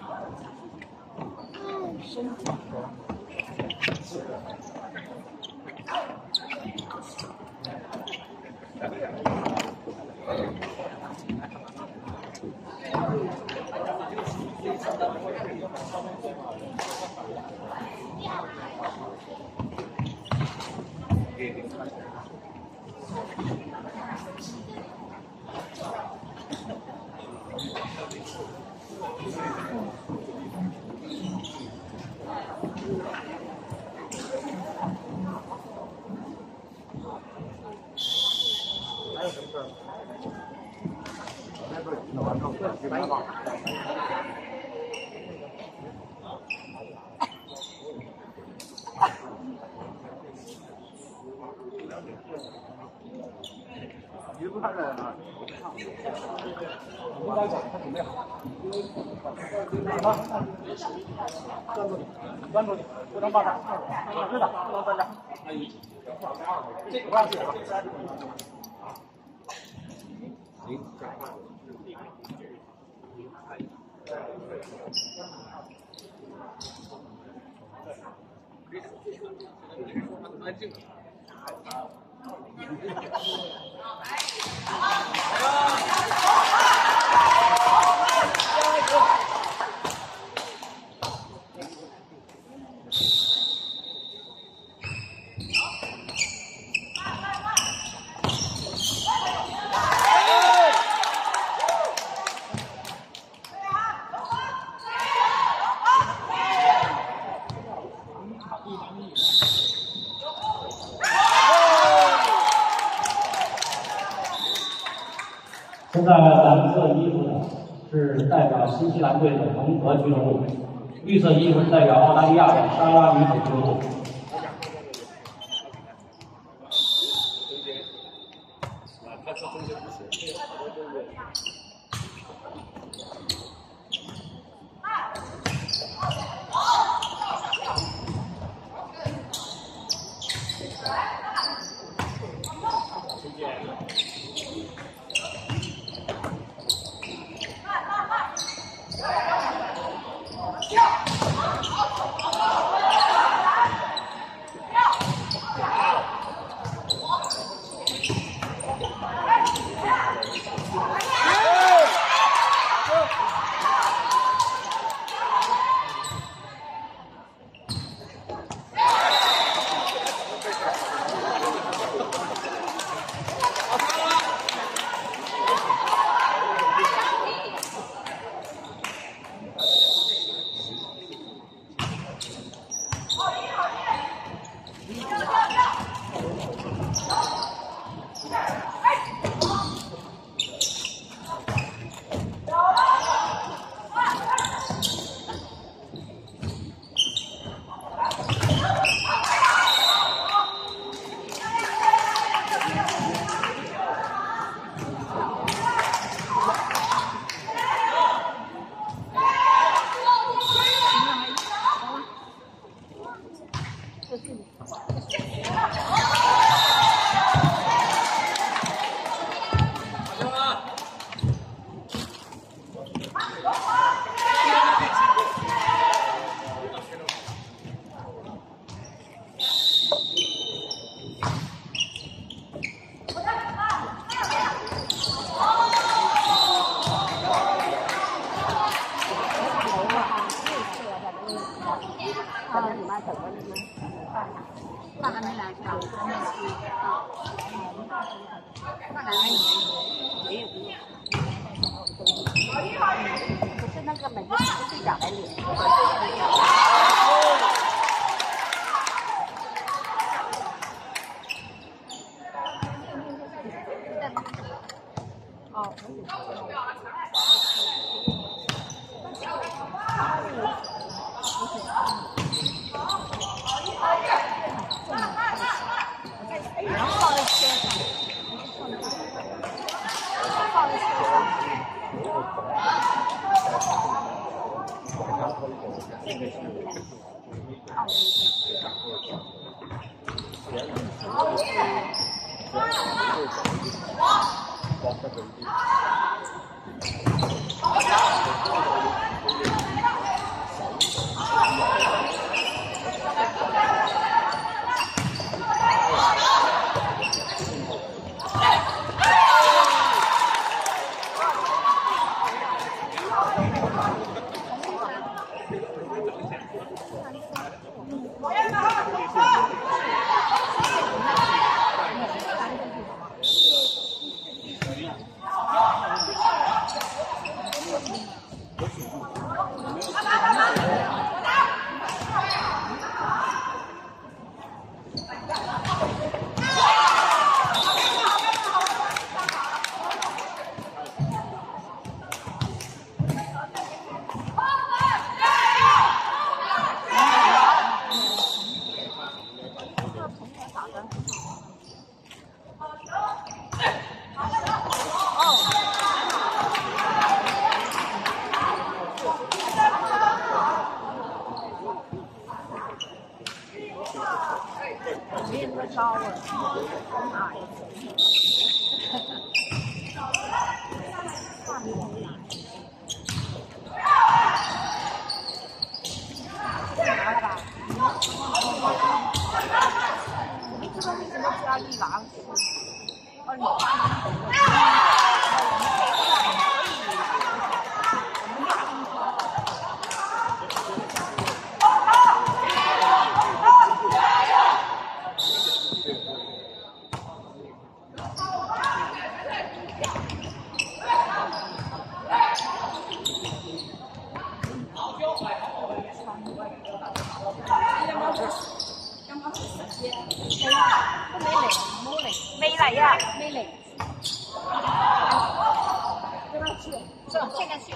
哎，神！Bisa? 关注你，不能骂他，知道，不能在这。这个关系。安静。现在蓝色衣服的是代表新西兰队的蒙德俱乐部，绿色衣服是代表澳大利亚的沙拉女子俱乐部。好 没嘞，没嘞，没嘞呀，没嘞。走，现在去。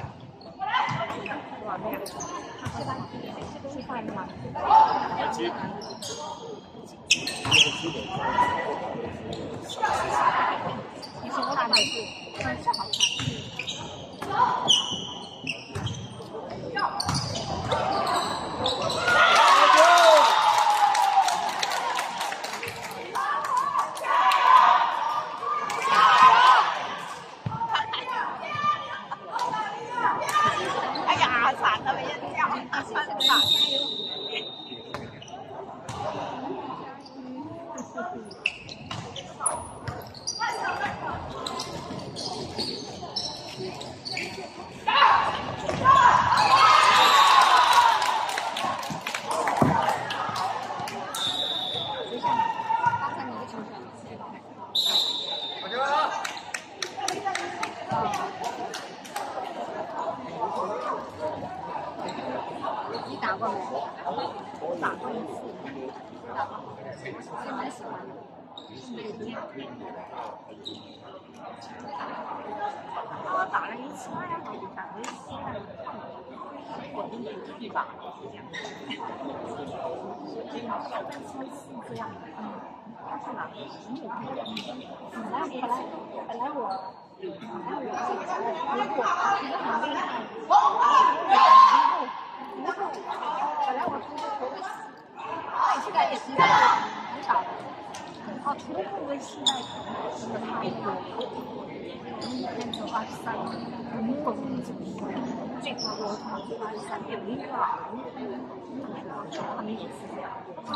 好，你打微信啊。我给你去吧，就这样。然后，三千四这样。嗯，他是哪个？你有没有？本来本来本来我本来我本来我本来我。共同经营。这条路长达三点一二公，们是这样。嗯。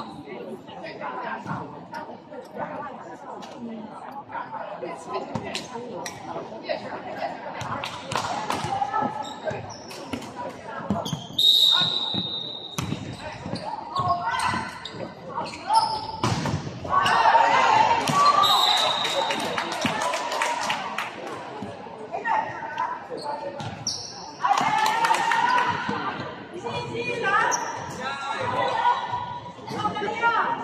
阿根廷、新西兰、中国、澳大利亚。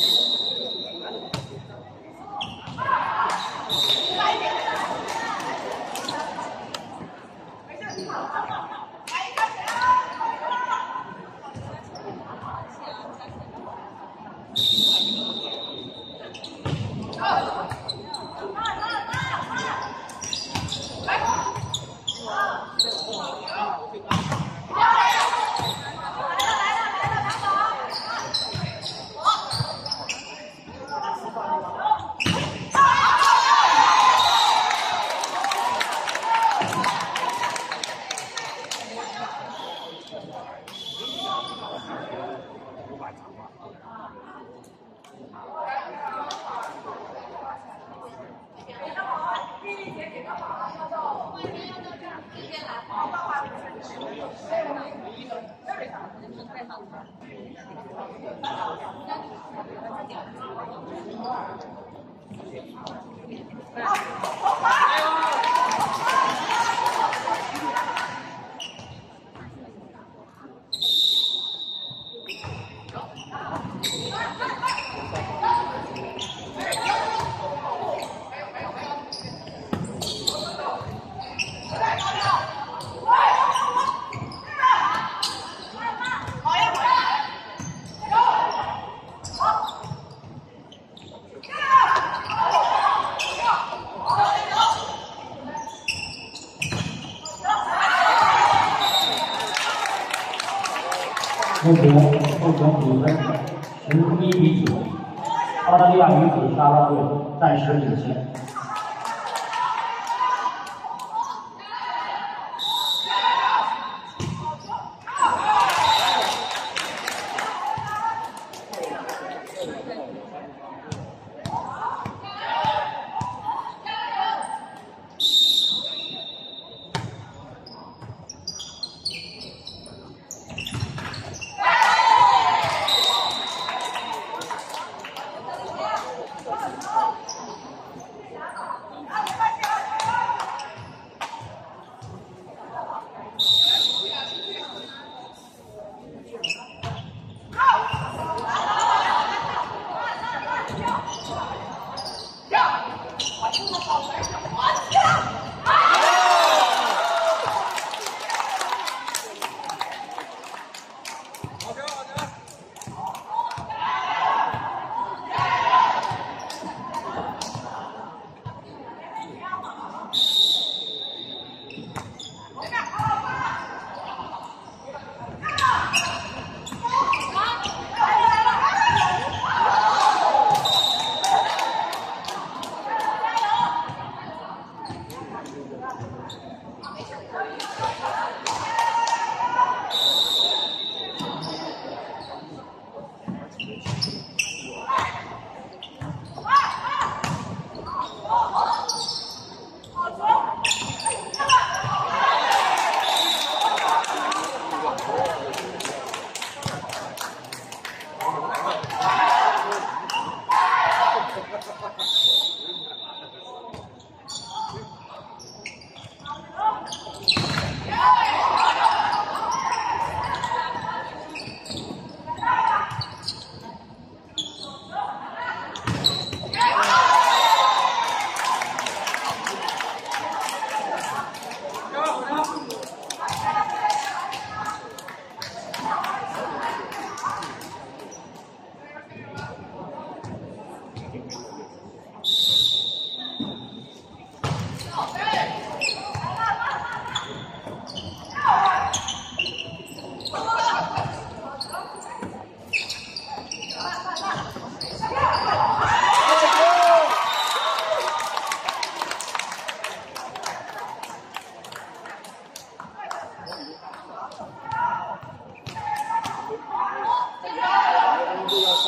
Yes. 目前目前比分十一比九澳大利亚女子沙拉队暂时领先。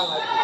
상하고.